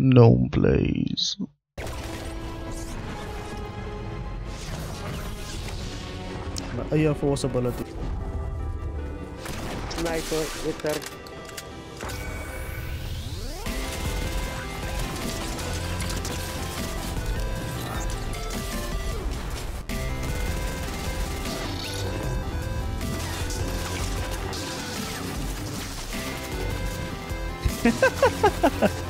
Knoam plays. Ayun, forceability. Sniper, Wither. May tala may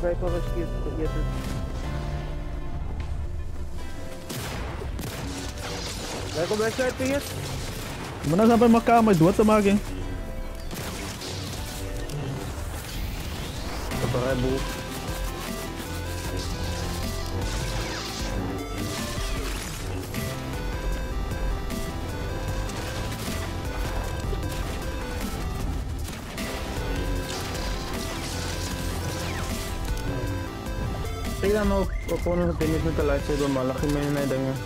Człowiekowe kobiety. Vai começar a ter Mano, já vai marcar mais duas também alguém. Agora. Tingnan mo, kukunin sa tinis mo talaga sa'yo, malaki mo yung medang niya.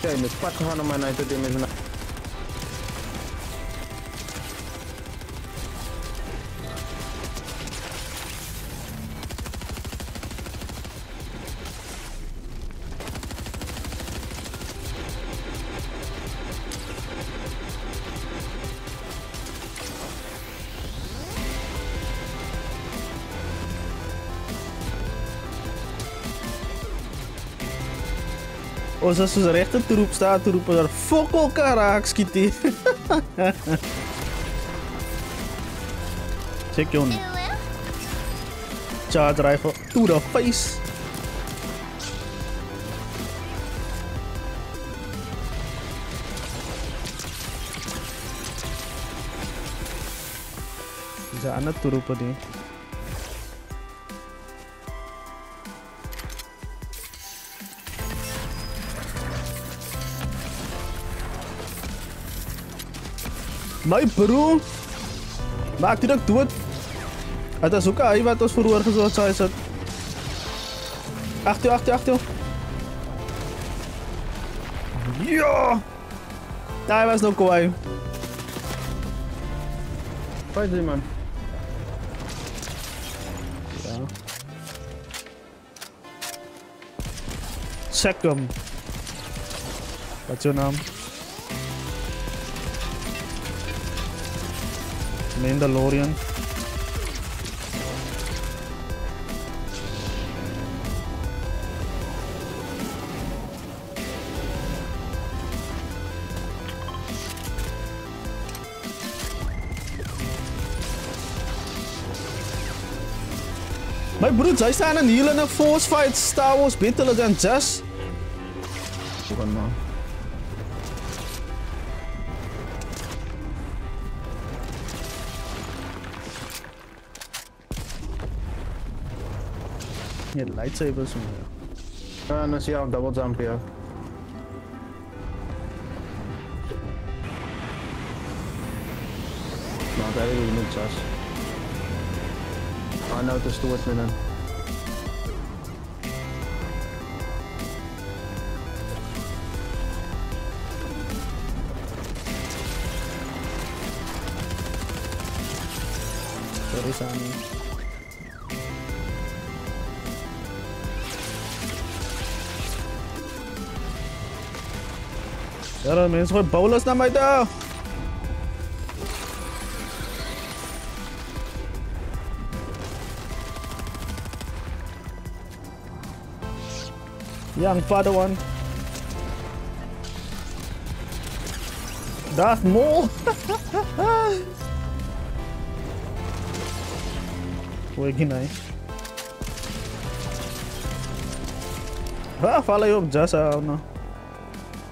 Okay, nagpatsa ka naman mijn ito te na. Als ze rechter troep staat te roepen, dan fuck elkaar raak, skitty. Check yon. Charge rifle to the face. Sana turun pa My broer. Maak dit ook dood. Dit is ook hy wat ons verhoor gesorg sy sit. Agter, agter, agter. Ja! Nou, Daai was nog kwaai. Vai jy man. Ja. Check him. Wat is jou naam? Mandalorian. Mijn broed, zij staan een healen en force fight Star Wars Battlefront dan Jess. Ja, lightsabers en Ah, no siya, double jump. Mga tayo yung chas. Ano to stuwat na lang. Sorry sa Yara men så bolas my may Young father, one. Darth Maul. Foi ginay. Ah, fala aí, já sa ano.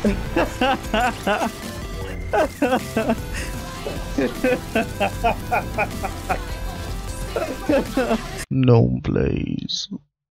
Knoam Blaze.